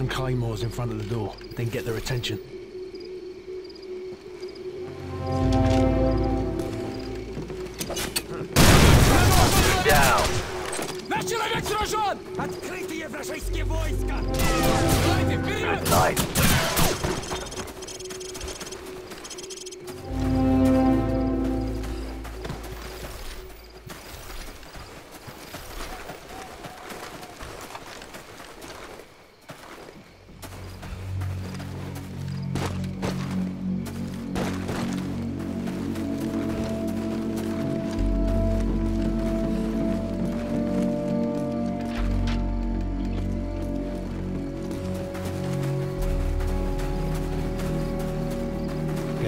some claymores in front of the door, then get their attention. Down. Наш человек сражен! Открытые вражеские войска! Давайте вперед!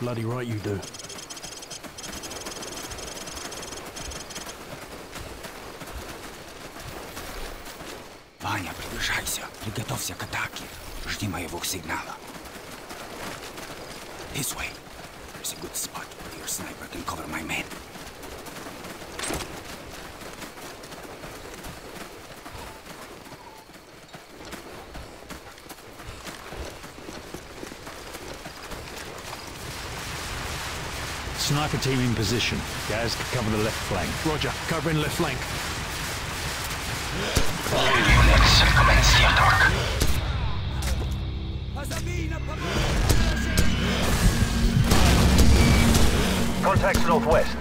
Bloody right you do. Ваня, приближайся. Приготовься к атаке. Жди моего сигнала. This way. There's a good spot where your sniper can cover my men. Sniper team in position. Guys, cover the left flank. Roger, covering left flank. All units, commence the attack. Contacts northwest.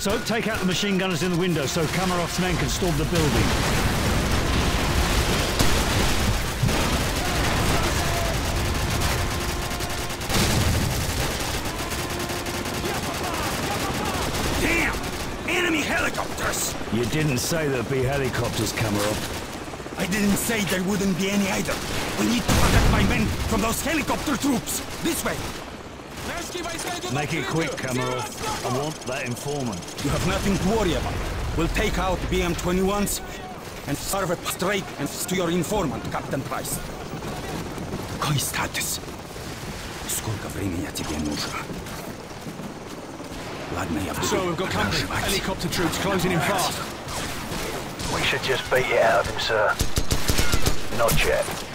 So, take out the machine gunners in the window so Kamarov's men can storm the building. helicopters! You didn't say there'd be helicopters, Kamarov. I didn't say there wouldn't be any either. We need to protect my men from those helicopter troops. This way. Make it quick, Kamarov. I want that informant. You have nothing to worry about. We'll take out BM-21s and serve a straight and to your informant, Captain Price. Какой статус? Сколько времени тебе нужно? So we've got company. Helicopter troops closing in fast. We should just beat it out of him, sir. Not yet.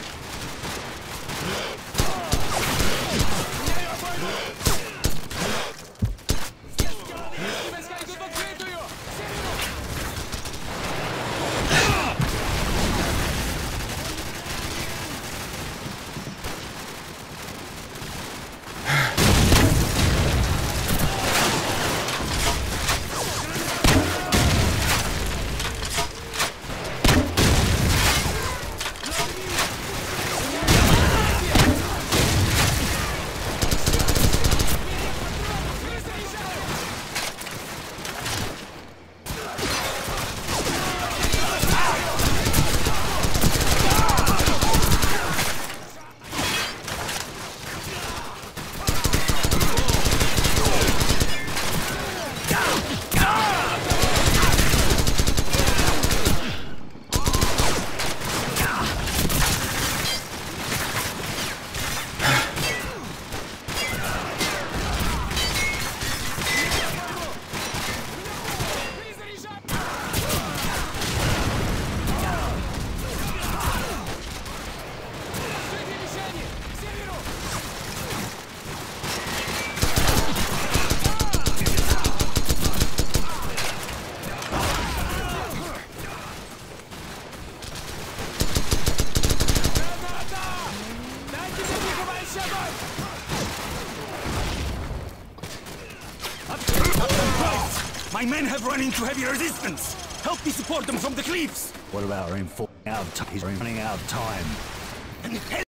My men have run into heavy resistance! Help me support them from the cliffs! What about falling out of time? He's running out of time.